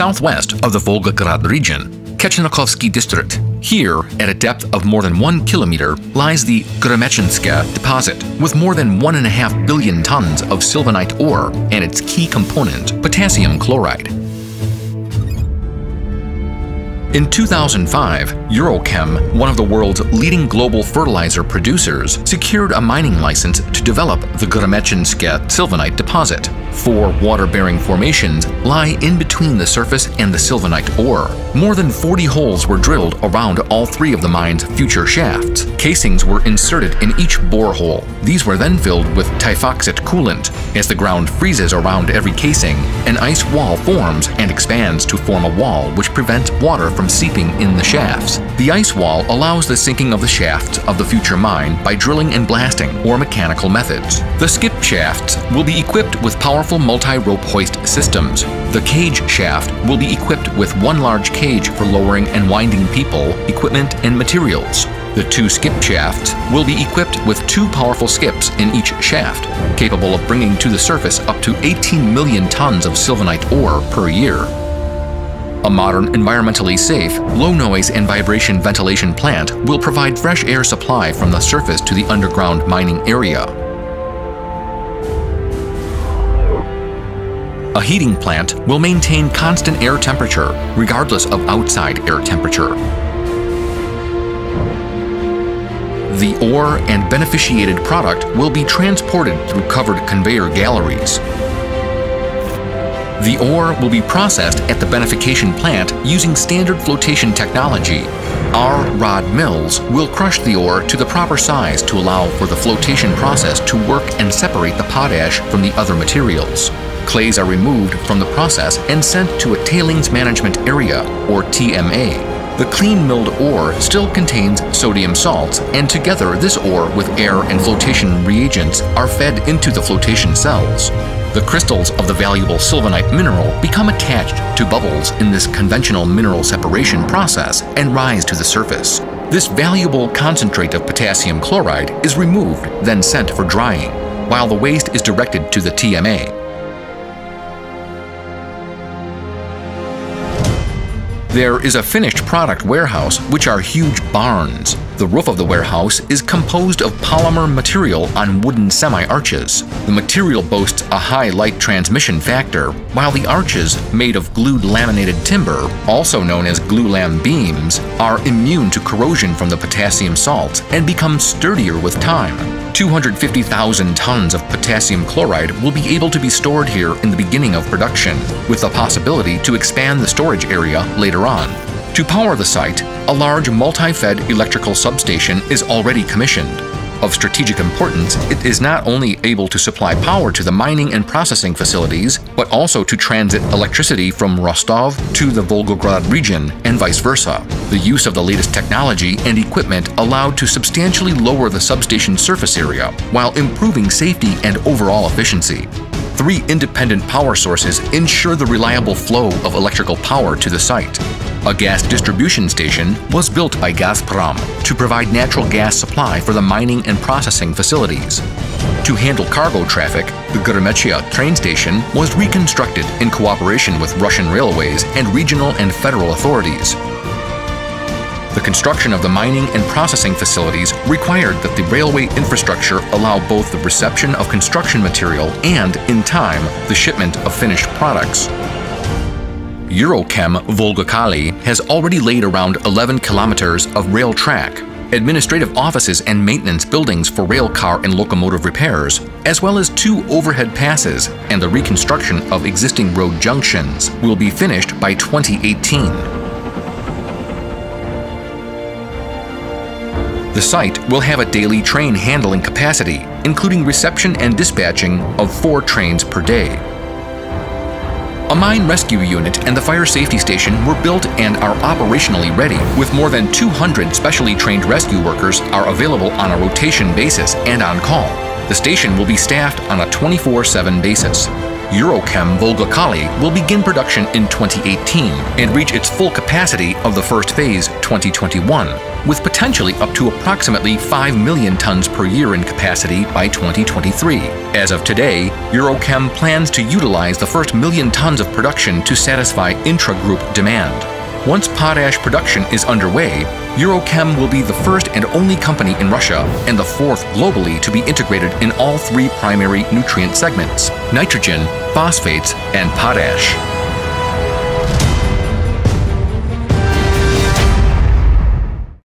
southwest of the Volgograd region, Kechenikovsky district. Here, at a depth of more than one kilometer, lies the Gremyachinskoe deposit, with more than one and a half billion tons of sylvinite ore and its key component, potassium chloride. In 2005, Eurochem, one of the world's leading global fertilizer producers, secured a mining license to develop the Gremyachinskoe sylvinite deposit. Four water-bearing formations lie in between the surface and the sylvinite ore. More than 40 holes were drilled around all three of the mine's future shafts. Casings were inserted in each borehole. These were then filled with Tyfoxit coolant. As the ground freezes around every casing, an ice wall forms and expands to form a wall which prevents water from seeping in the shafts. The ice wall allows the sinking of the shafts of the future mine by drilling and blasting or mechanical methods. The skip shafts will be equipped with powerful multi-rope hoist systems. The cage shaft will be equipped with one large cage for lowering and winding people, equipment, and materials. The two skip shafts will be equipped with two powerful skips in each shaft, capable of bringing to the surface up to 18 million tons of sylvinite ore per year. A modern, environmentally safe, low-noise and vibration ventilation plant will provide fresh air supply from the surface to the underground mining area. A heating plant will maintain constant air temperature, regardless of outside air temperature. The ore and beneficiated product will be transported through covered conveyor galleries. The ore will be processed at the beneficiation plant using standard flotation technology. Our rod mills will crush the ore to the proper size to allow for the flotation process to work and separate the potash from the other materials. Clays are removed from the process and sent to a tailings management area, or TMA, the clean milled ore still contains sodium salts, and together this ore with air and flotation reagents are fed into the flotation cells. The crystals of the valuable sylvinite mineral become attached to bubbles in this conventional mineral separation process and rise to the surface. This valuable concentrate of potassium chloride is removed, then sent for drying, while the waste is directed to the TMA, There is a finished product warehouse, which are huge barns. The roof of the warehouse is composed of polymer material on wooden semi-arches. The material boasts a high light transmission factor, while the arches, made of glued laminated timber, also known as glulam beams, are immune to corrosion from the potassium salts and become sturdier with time. 250,000 tons of potassium chloride will be able to be stored here in the beginning of production, with the possibility to expand the storage area later on. To power the site, a large multi-fed electrical substation is already commissioned. Of strategic importance, it is not only able to supply power to the mining and processing facilities, but also to transit electricity from Rostov to the Volgograd region and vice versa. The use of the latest technology and equipment allowed to substantially lower the substation surface area while improving safety and overall efficiency. Three independent power sources ensure the reliable flow of electrical power to the site. A gas distribution station was built by Gazprom to provide natural gas supply for the mining and processing facilities. To handle cargo traffic, the Gremyachaya train station was reconstructed in cooperation with Russian railways and regional and federal authorities. The construction of the mining and processing facilities required that the railway infrastructure allow both the reception of construction material and, in time, the shipment of finished products. Eurochem VolgaKaliy has already laid around 11 kilometers of rail track, administrative offices and maintenance buildings for rail car and locomotive repairs, as well as two overhead passes and the reconstruction of existing road junctions will be finished by 2018. The site will have a daily train handling capacity, including reception and dispatching of four trains per day. A mine rescue unit and the fire safety station were built and are operationally ready, with more than 200 specially trained rescue workers are available on a rotation basis and on call. The station will be staffed on a 24-7 basis. Eurochem VolgaKaliy will begin production in 2018 and reach its full capacity of the first phase 2021, with potentially up to approximately 5 million tons per year in capacity by 2023. As of today, Eurochem plans to utilize the first million tons of production to satisfy intra-group demand. Once potash production is underway, Eurochem will be the first and only company in Russia and the fourth globally to be integrated in all three primary nutrient segments nitrogen, phosphates, and potash.